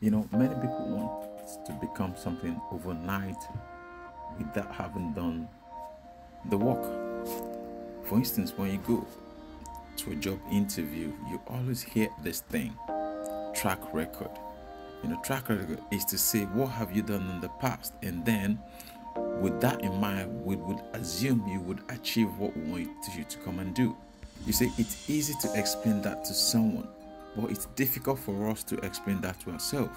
You know, many people want to become something overnight without having done the work. For instance, when you go to a job interview, you always hear this thing track record. You know, track record is to say, what have you done in the past? And then, with that in mind, we would assume you would achieve what we want you to come and do. You see, it's easy to explain that to someone, but it's difficult for us to explain that to ourselves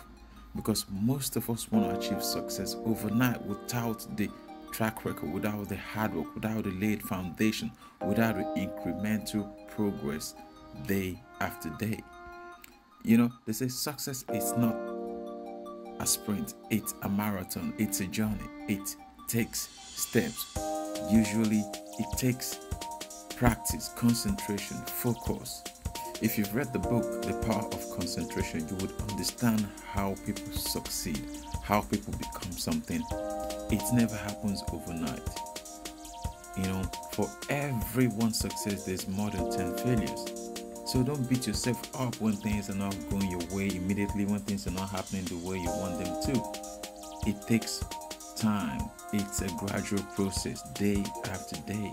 because most of us want to achieve success overnight without the track record, without the hard work, without the laid foundation, without the incremental progress day after day. You know, they say success is not a sprint, it's a marathon, it's a journey, it takes steps. Usually, it takes practice, concentration, focus. If you've read the book, The Power of Concentration, you would understand how people succeed, how people become something. It never happens overnight. You know, for every one success, there's more than 10 failures. So don't beat yourself up when things are not going your way immediately, when things are not happening the way you want them to. It takes time, it's a gradual process, day after day.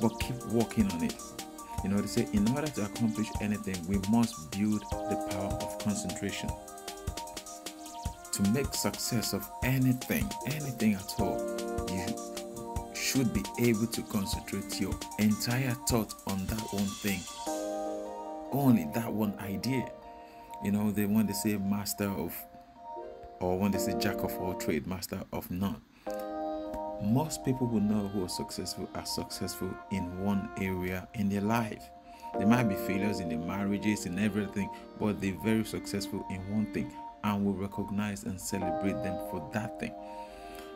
But keep working on it. You know, they say in order to accomplish anything, we must build the power of concentration. To make success of anything, anything at all, you should be able to concentrate your entire thought on that one thing only that one idea. You know, they want to say master of, or when they say jack of all trade, master of none. Most people who know who are successful are successful in one area in their life. They might be failures in their marriages and everything, but they're very successful in one thing and will recognize and celebrate them for that thing.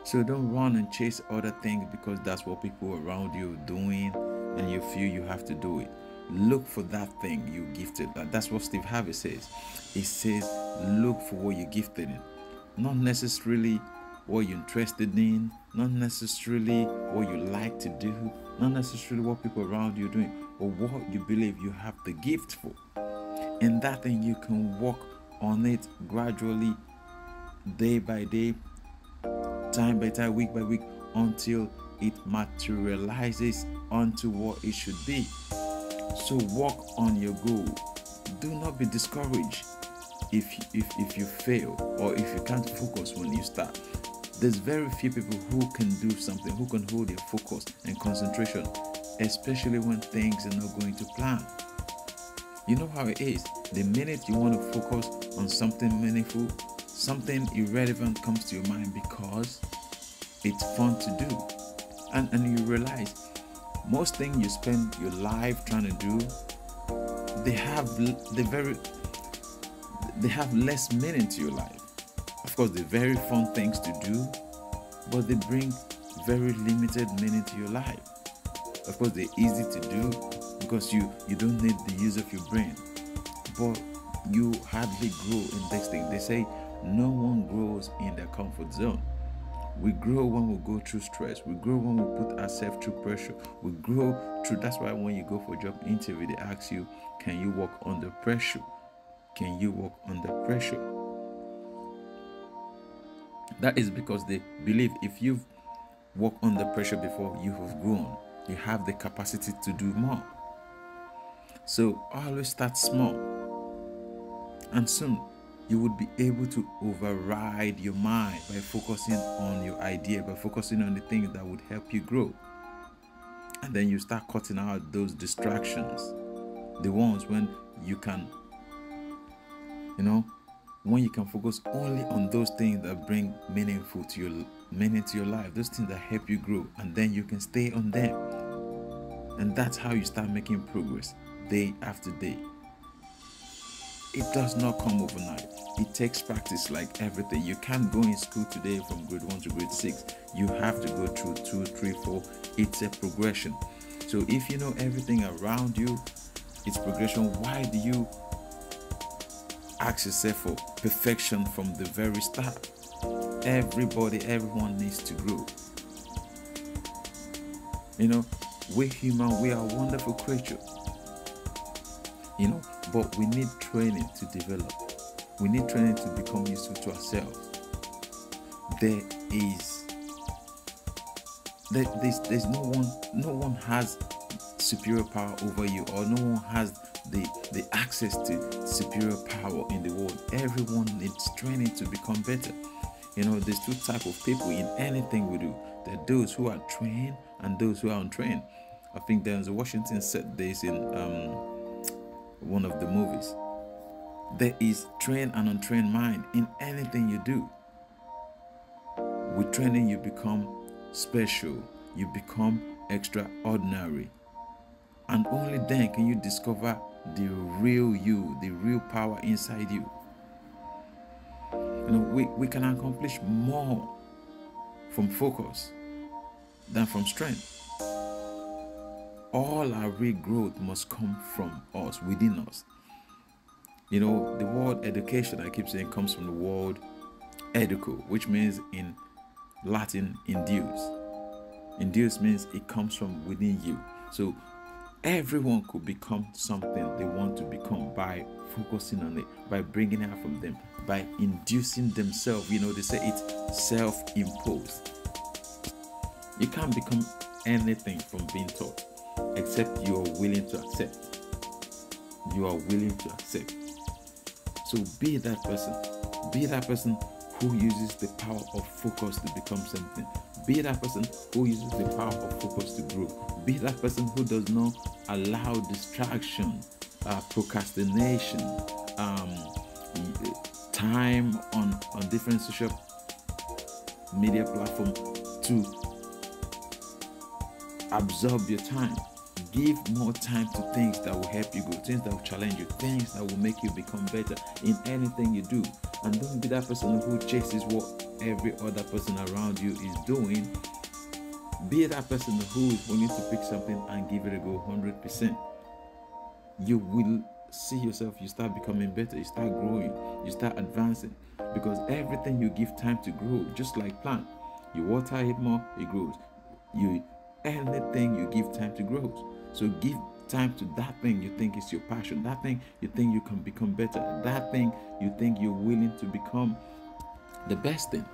So don't run and chase other things because that's what people around you are doing and you feel you have to do it look for that thing you gifted that's what steve harvey says he says look for what you're gifted in not necessarily what you're interested in not necessarily what you like to do not necessarily what people around you are doing but what you believe you have the gift for and that thing you can work on it gradually day by day time by time week by week until it materializes onto what it should be so work on your goal. Do not be discouraged if if if you fail or if you can't focus when you start. There's very few people who can do something, who can hold their focus and concentration, especially when things are not going to plan. You know how it is. The minute you want to focus on something meaningful, something irrelevant comes to your mind because it's fun to do. And, and you realize most things you spend your life trying to do they have the very they have less meaning to your life of course they're very fun things to do but they bring very limited meaning to your life of course they're easy to do because you you don't need the use of your brain but you hardly grow in this thing they say no one grows in their comfort zone we grow when we go through stress. We grow when we put ourselves through pressure. We grow through. That's why when you go for a job interview, they ask you, "Can you work under pressure? Can you work under pressure?" That is because they believe if you've worked under pressure before, you have grown. You have the capacity to do more. So always start small, and soon you would be able to override your mind by focusing on your idea, by focusing on the things that would help you grow. And then you start cutting out those distractions, the ones when you can, you know, when you can focus only on those things that bring meaningful to your meaning to your life, those things that help you grow, and then you can stay on them. And that's how you start making progress day after day. It does not come overnight. It takes practice like everything. You can't go in school today from grade 1 to grade 6. You have to go through 2, 3, 4. It's a progression. So if you know everything around you, it's progression. Why do you ask yourself for perfection from the very start? Everybody, everyone needs to grow. You know, we're human, we are wonderful creatures. You know, but we need training to develop. We need training to become useful to ourselves. There is there, there's, there's no one no one has superior power over you or no one has the the access to superior power in the world. Everyone needs training to become better. You know there's two type of people in anything we do. There are those who are trained and those who are untrained. I think there's a washington said this in um, one of the movies. There is trained and untrained mind in anything you do. With training you become special. You become extraordinary. And only then can you discover the real you, the real power inside you. You know, we, we can accomplish more from focus than from strength. All our real growth must come from us, within us. You know, the word education, I keep saying, comes from the word educo, which means in Latin, induce. Induce means it comes from within you. So everyone could become something they want to become by focusing on it by bringing it out from them by inducing themselves. You know they say it's self-imposed. You can't become anything from being taught except you are willing to accept. You are willing to accept. So be that person. Be that person who uses the power of focus to become something be that person who uses the power of focus to grow. Be that person who does not allow distraction, uh, procrastination, um, time on, on different social media platform to absorb your time. Give more time to things that will help you grow, things that will challenge you, things that will make you become better in anything you do. And don't be that person who chases what every other person around you is doing. Be that person who is willing to pick something and give it a go 100%. You will see yourself, you start becoming better, you start growing, you start advancing. Because everything you give time to grow, just like plant, you water it more, it grows. You anything you give time to grow. So give time to that thing you think is your passion, that thing you think you can become better, that thing you think you're willing to become the best thing.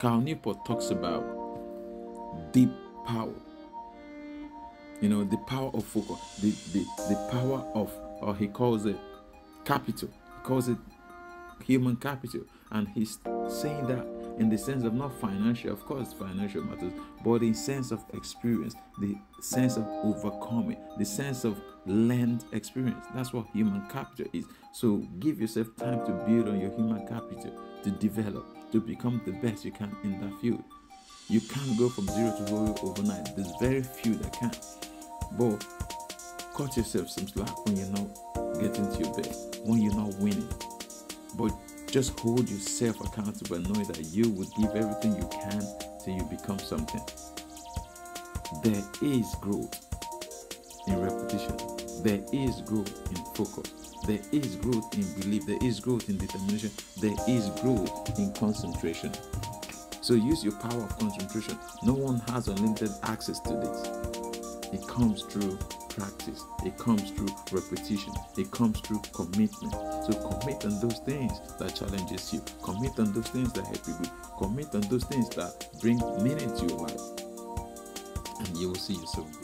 Cal Newport talks about deep power. You know, the power of focus, the, the, the power of, or he calls it capital, he calls it human capital. And he's saying that in the sense of not financial, of course, financial matters, but in sense of experience, the sense of overcoming, the sense of learned experience. That's what human capital is. So give yourself time to build on your human capital, to develop, to become the best you can in that field. You can't go from zero to hero overnight. There's very few that can. But cut yourself some slack when you're not getting to your best, when you're not winning. But just hold yourself accountable knowing that you will give everything you can till you become something. There is growth in repetition. There is growth in focus. There is growth in belief. There is growth in determination. There is growth in concentration. So use your power of concentration. No one has unlimited access to this. It comes through practice. It comes through repetition. It comes through commitment. So commit on those things that challenges you. Commit on those things that help you. Commit on those things that bring meaning to your life. And you will see yourself.